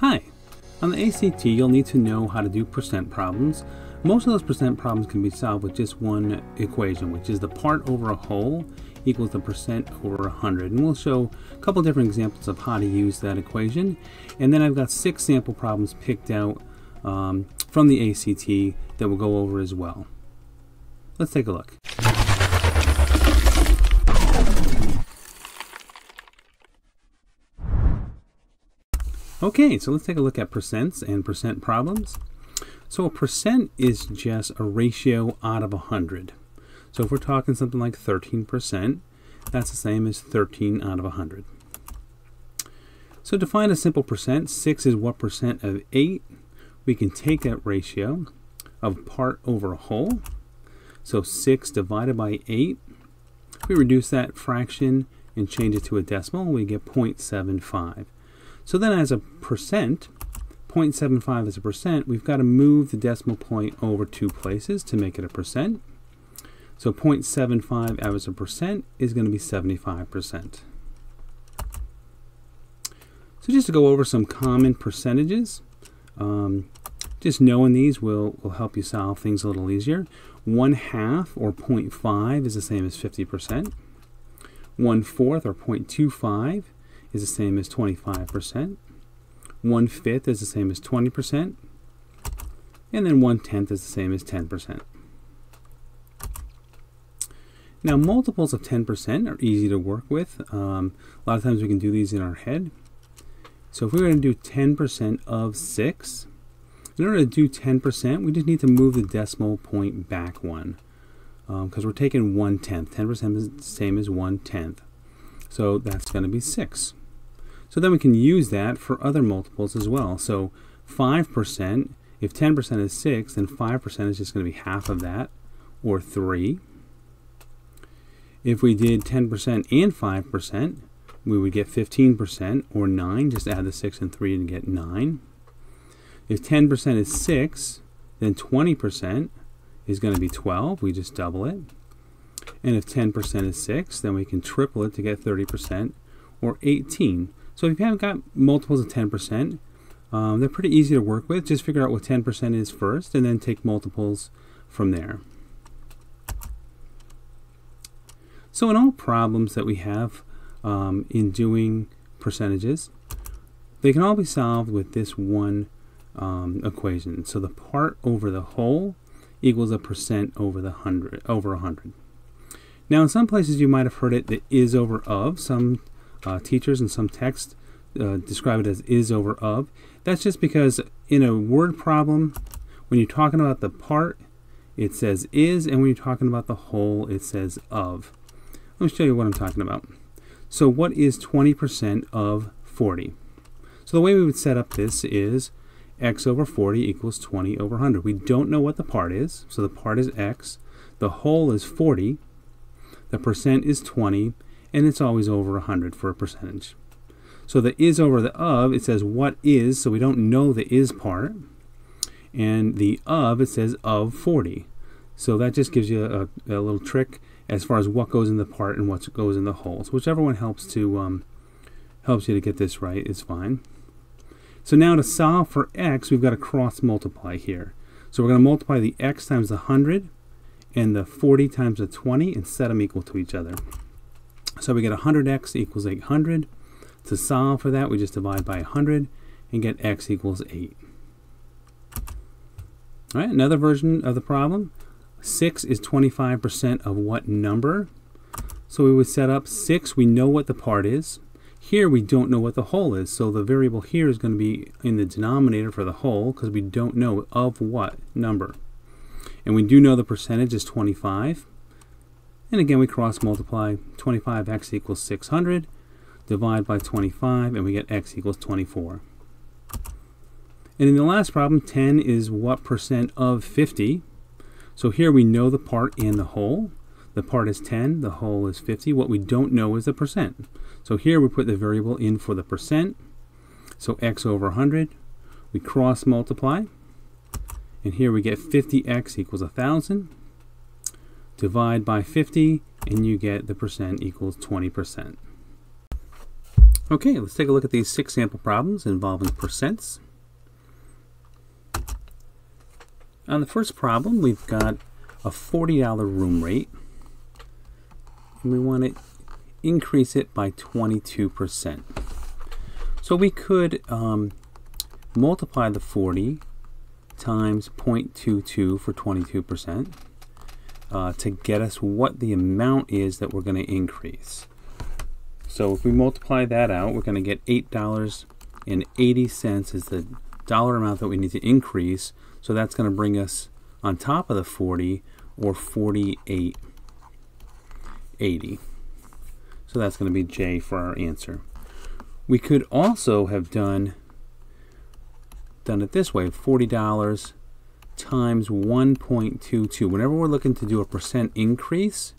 Hi! On the ACT, you'll need to know how to do percent problems. Most of those percent problems can be solved with just one equation, which is the part over a whole equals the percent over 100. And we'll show a couple different examples of how to use that equation. And then I've got six sample problems picked out um, from the ACT that we'll go over as well. Let's take a look. Okay, so let's take a look at percents and percent problems. So a percent is just a ratio out of 100. So if we're talking something like 13%, that's the same as 13 out of 100. So to find a simple percent, 6 is what percent of 8. We can take that ratio of part over whole. So 6 divided by 8. We reduce that fraction and change it to a decimal, we get 0.75. So then as a percent, 0.75 as a percent, we've got to move the decimal point over two places to make it a percent. So 0.75 as a percent is going to be 75%. So just to go over some common percentages, um, just knowing these will, will help you solve things a little easier. 1 half or 0.5 is the same as 50%. 1 fourth or 0.25 is the same as 25%. One fifth is the same as 20%. And then one tenth is the same as 10%. Now multiples of 10% are easy to work with. Um, a lot of times we can do these in our head. So if we're going to do 10% of 6, in order to do 10%, we just need to move the decimal point back one. Because um, we're taking 1 tenth. 10% is the same as 1 tenth. So that's going to be 6. So then we can use that for other multiples as well. So 5%, if 10% is 6, then 5% is just going to be half of that, or 3. If we did 10% and 5%, we would get 15%, or 9. Just add the 6 and 3 and get 9. If 10% is 6, then 20% is going to be 12. We just double it. And if 10% is 6, then we can triple it to get 30%, or 18. So if you haven't got multiples of 10%, um, they're pretty easy to work with. Just figure out what 10% is first and then take multiples from there. So in all problems that we have um, in doing percentages, they can all be solved with this one um, equation. So the part over the whole equals a percent over the hundred over a hundred. Now in some places you might have heard it the is over of. Some uh, teachers in some texts uh, describe it as is over of. That's just because in a word problem, when you're talking about the part, it says is, and when you're talking about the whole, it says of. Let me show you what I'm talking about. So what is 20% of 40? So the way we would set up this is x over 40 equals 20 over 100. We don't know what the part is, so the part is x. The whole is 40. The percent is 20, and it's always over 100 for a percentage. So the is over the of, it says what is, so we don't know the is part. And the of, it says of 40. So that just gives you a, a little trick as far as what goes in the part and what goes in the whole. So whichever one helps to um, helps you to get this right is fine. So now to solve for x, we've got to cross multiply here. So we're going to multiply the x times the 100 and the 40 times the 20 and set them equal to each other. So we get 100x equals 800. To solve for that, we just divide by 100 and get x equals 8. All right, another version of the problem. 6 is 25% of what number? So we would set up 6, we know what the part is. Here we don't know what the whole is, so the variable here is going to be in the denominator for the whole because we don't know of what number. And we do know the percentage is 25. And again, we cross multiply 25x equals 600, divide by 25, and we get x equals 24. And in the last problem, 10 is what percent of 50. So here we know the part and the whole. The part is 10, the whole is 50. What we don't know is the percent. So here we put the variable in for the percent. So x over 100. We cross multiply. And here we get 50x equals 1,000 divide by 50 and you get the percent equals 20%. Okay, let's take a look at these six sample problems involving percents. On the first problem, we've got a $40 room rate, and we want to increase it by 22%. So we could um, multiply the 40 times 0.22 for 22% uh, to get us what the amount is that we're going to increase. So if we multiply that out, we're going to get $8.80 is the dollar amount that we need to increase. So that's going to bring us on top of the 40 or 48.80. So that's going to be J for our answer. We could also have done done it this way, $40 times 1.22. Whenever we're looking to do a percent increase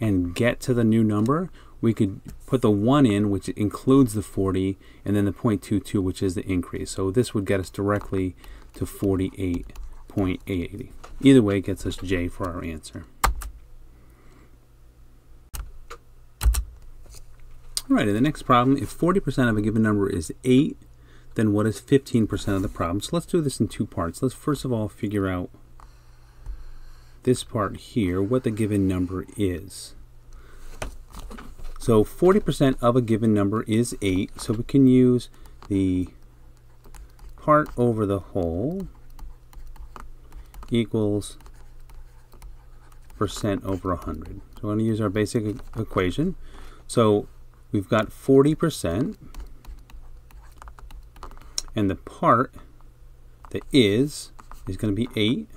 and get to the new number, we could put the 1 in, which includes the 40, and then the 0.22, which is the increase. So this would get us directly to 48.80. Either way, it gets us J for our answer. All right, in the next problem, if 40% of a given number is 8, then what is 15% of the problem? So let's do this in two parts. Let's first of all figure out this part here, what the given number is. So 40% of a given number is 8, so we can use the part over the whole equals percent over 100. So we're going to use our basic equation. So we've got 40%, and the part that is is going to be 8,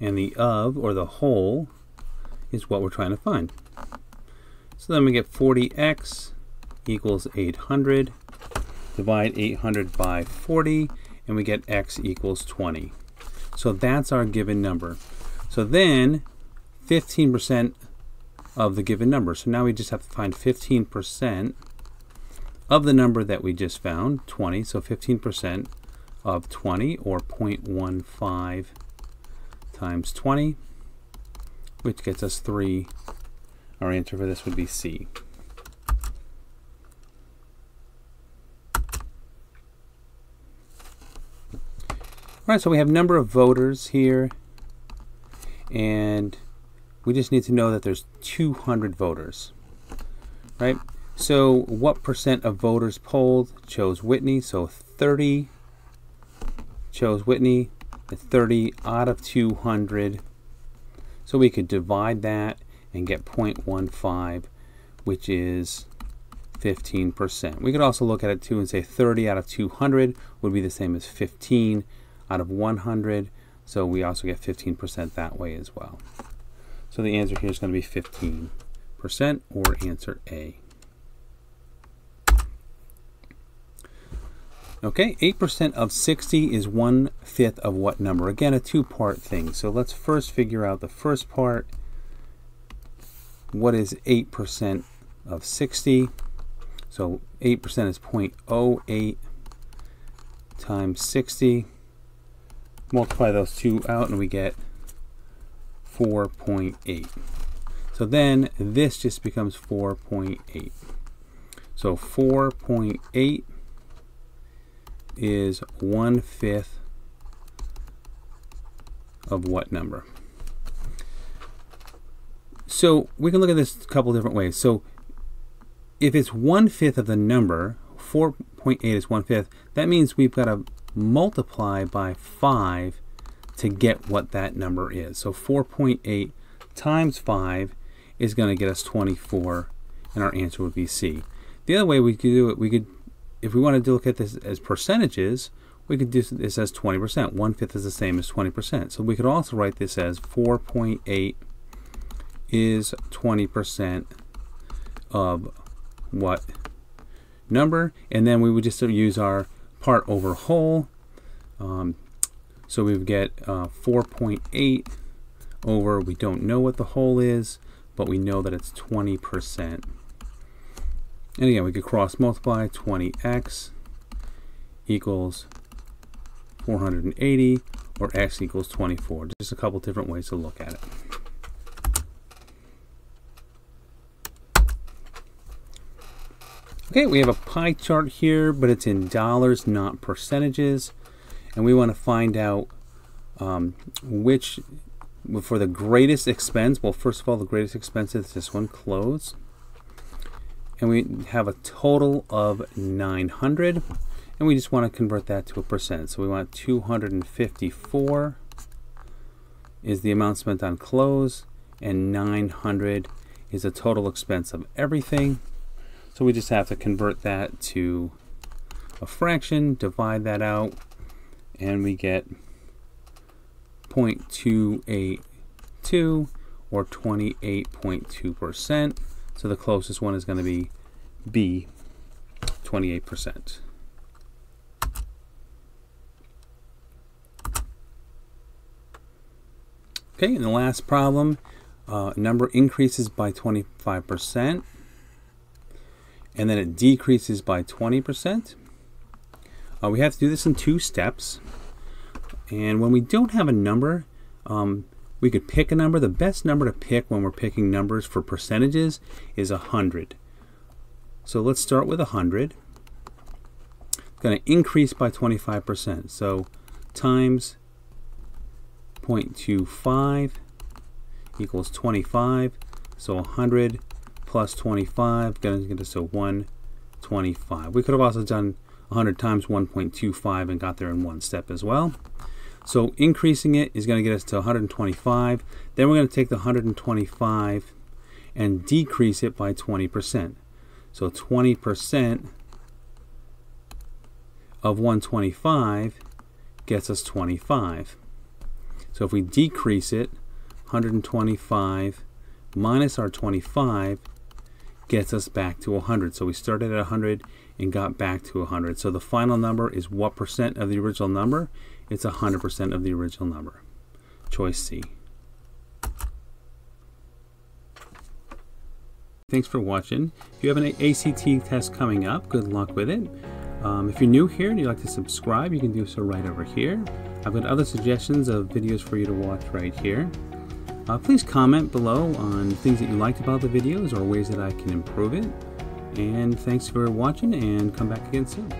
and the of, or the whole, is what we're trying to find. So then we get 40x equals 800. Divide 800 by 40, and we get x equals 20. So that's our given number. So then 15% of the given number. So now we just have to find 15% of the number that we just found, 20. So 15% of 20, or 0.15 times 20, which gets us 3 our answer for this would be C. All right, so we have number of voters here, and we just need to know that there's 200 voters, right? So what percent of voters polled chose Whitney? So 30 chose Whitney, 30 out of 200. So we could divide that and get 0.15, which is 15%. We could also look at it too and say 30 out of 200 would be the same as 15 out of 100. So we also get 15% that way as well. So the answer here is going to be 15% or answer A. Okay, 8% of 60 is one fifth of what number? Again, a two-part thing. So let's first figure out the first part what is 8% of 60? So 8% is 0.08 times 60. Multiply those two out and we get 4.8. So then this just becomes 4.8. So 4.8 is one fifth of what number? So we can look at this a couple different ways. So if it's one fifth of the number, 4.8 is one fifth, that means we've got to multiply by 5 to get what that number is. So 4.8 times 5 is going to get us 24, and our answer would be C. The other way we could do it, we could, if we wanted to look at this as percentages, we could do this as 20%. One fifth is the same as 20%. So we could also write this as 4.8 is 20% of what number and then we would just use our part over whole um, so we would get uh, 4.8 over we don't know what the whole is but we know that it's 20% and again we could cross multiply 20x equals 480 or x equals 24 just a couple different ways to look at it Okay, we have a pie chart here, but it's in dollars, not percentages. And we want to find out um, which, for the greatest expense, well, first of all, the greatest expense is this one, clothes. And we have a total of 900. And we just want to convert that to a percent. So we want 254 is the amount spent on clothes, and 900 is the total expense of everything. So we just have to convert that to a fraction, divide that out, and we get 0.282 or 28.2%. So the closest one is going to be B, 28%. Okay, and the last problem, uh, number increases by 25% and then it decreases by 20%. Uh, we have to do this in two steps. And when we don't have a number, um, we could pick a number. The best number to pick when we're picking numbers for percentages is 100. So let's start with 100. It's going to increase by 25%. So times 0.25 equals 25. So 100 plus 25, going to get us to 125. We could have also done 100 times 1.25 and got there in one step as well. So increasing it is going to get us to 125. Then we're going to take the 125 and decrease it by 20%. So 20% of 125 gets us 25. So if we decrease it, 125 minus our 25 gets us back to 100. So we started at 100 and got back to 100. So the final number is what percent of the original number? It's 100% of the original number. Choice C. Thanks for watching. If you have an ACT test coming up, good luck with it. Um, if you're new here and you'd like to subscribe, you can do so right over here. I've got other suggestions of videos for you to watch right here. Uh, please comment below on things that you liked about the videos or ways that I can improve it. And thanks for watching and come back again soon.